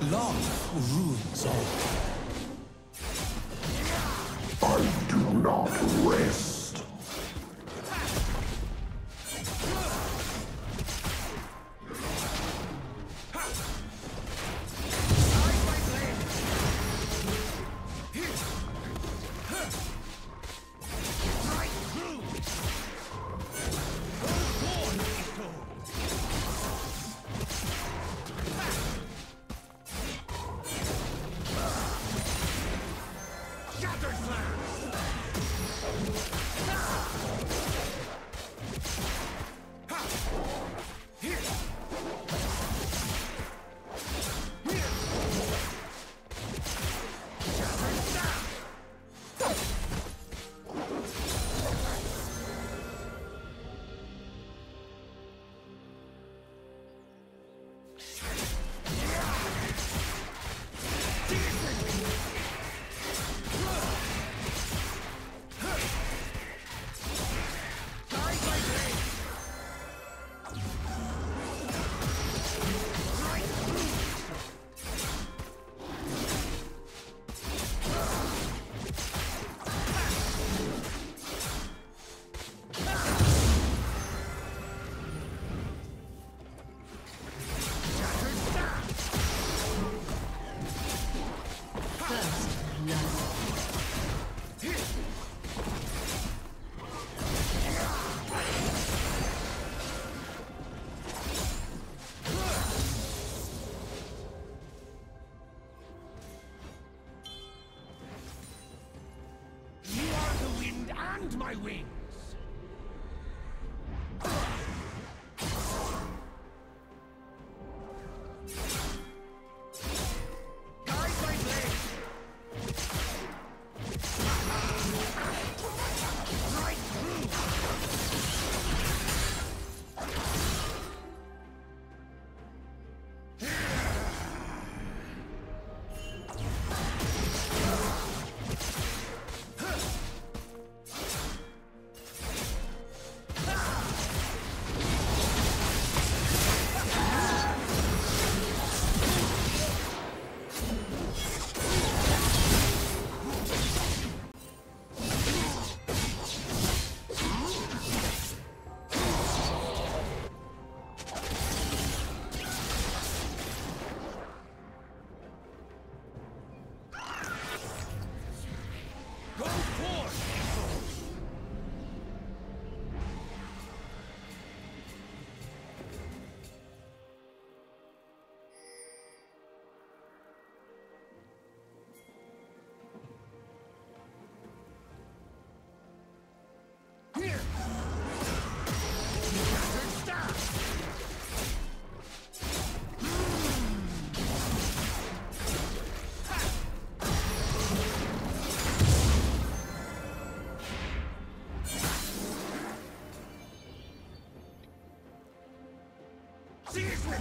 Love rules all. I do not rest.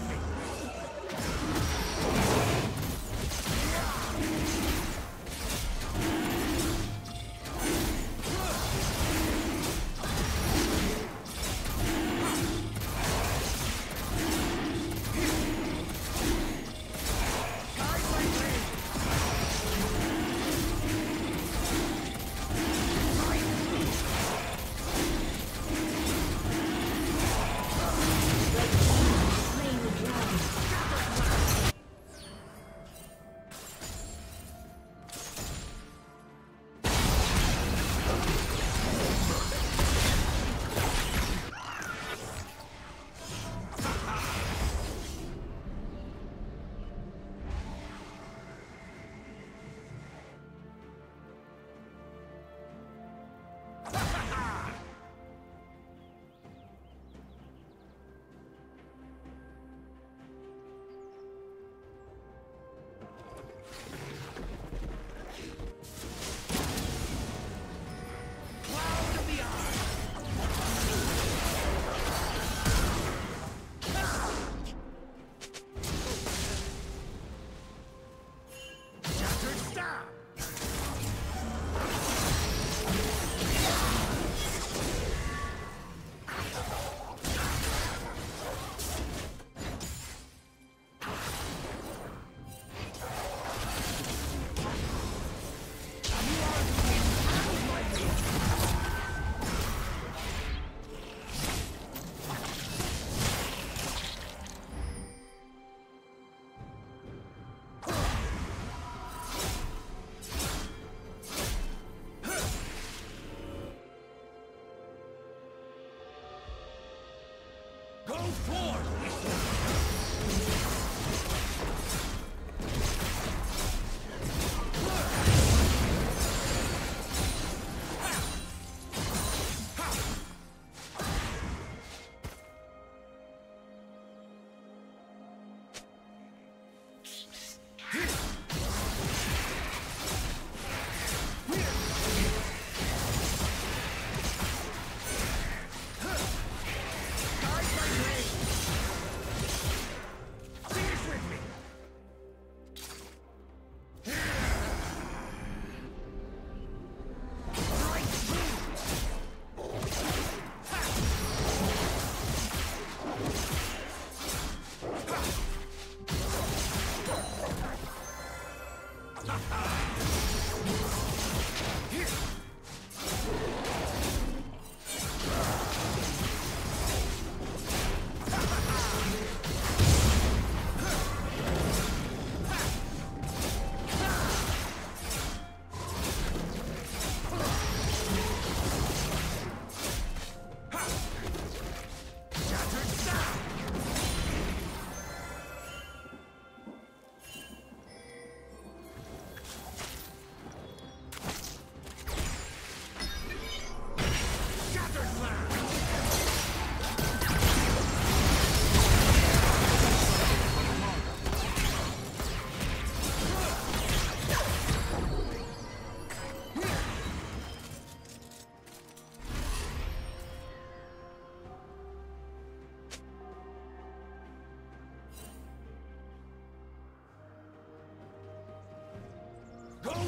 Seize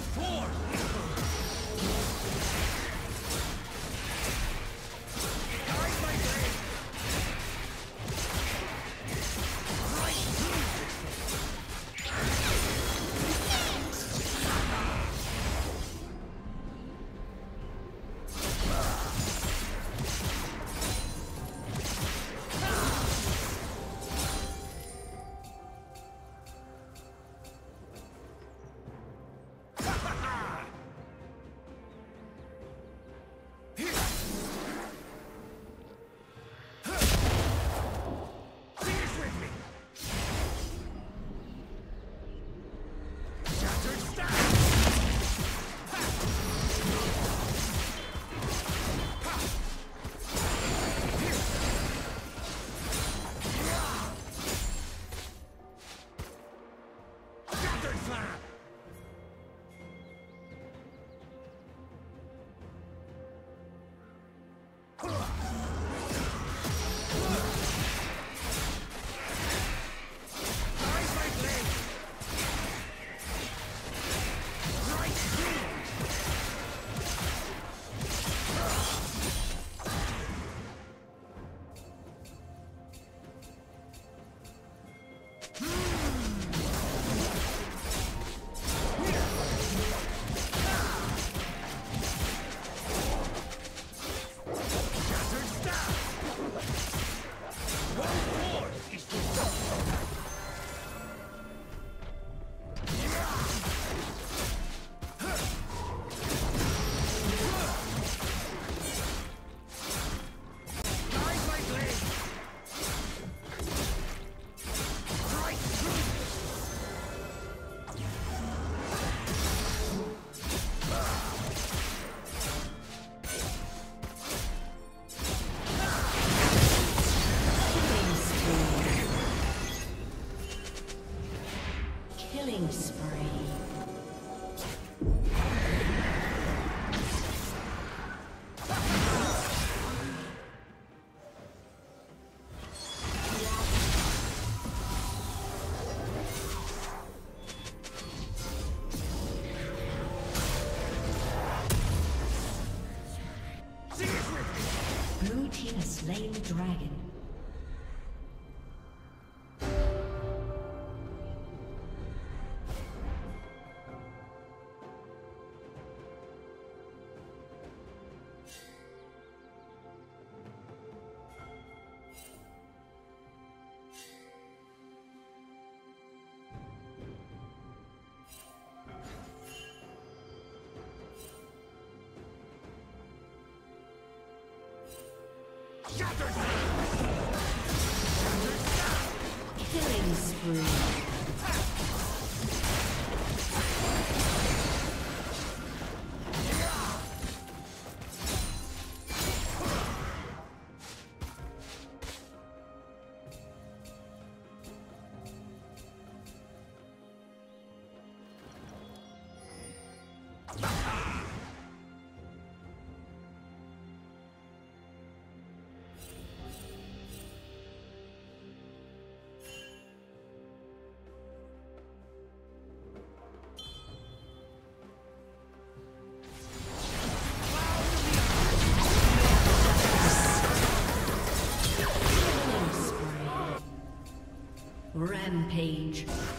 slain Killing spree. Rampage.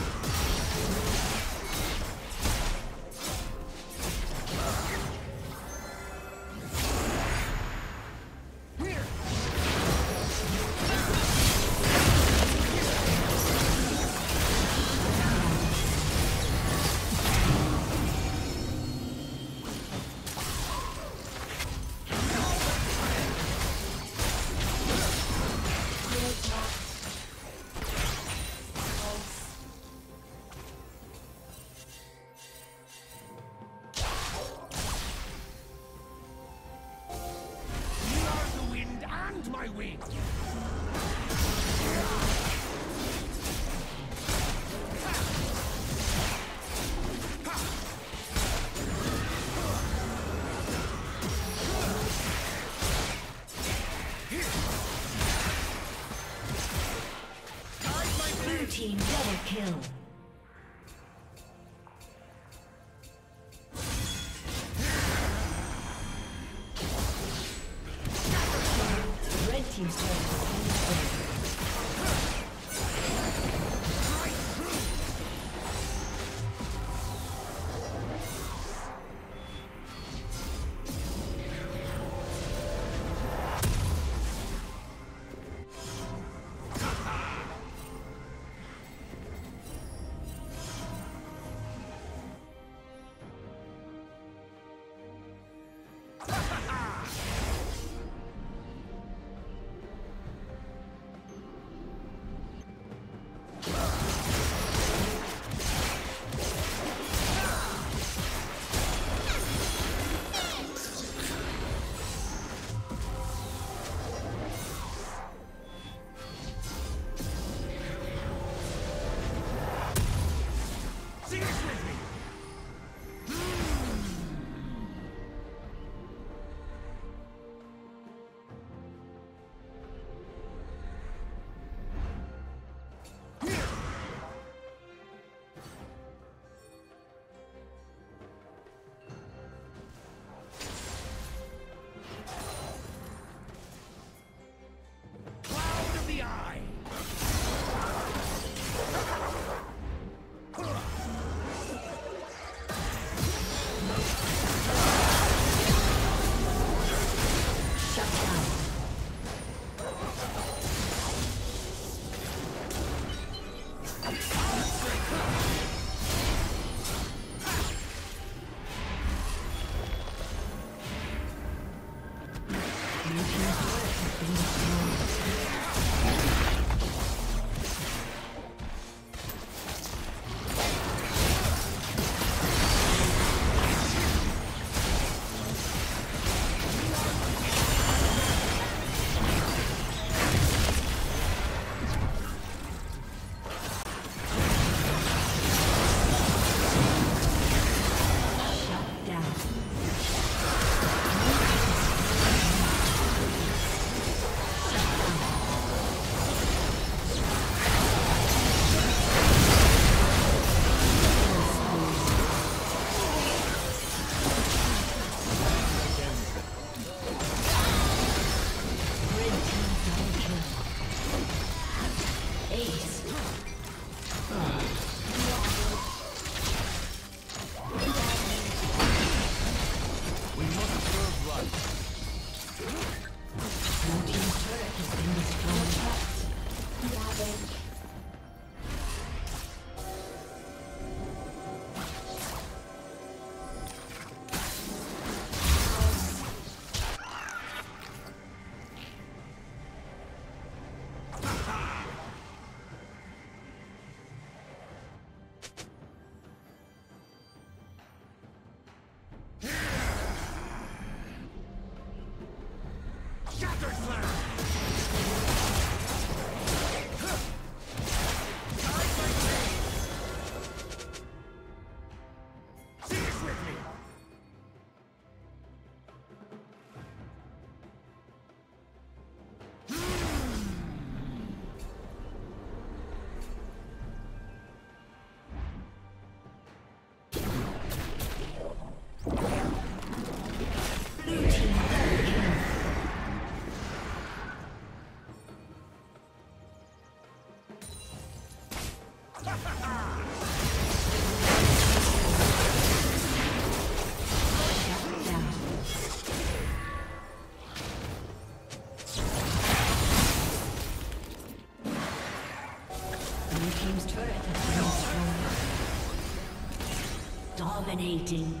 Kill. Dominating.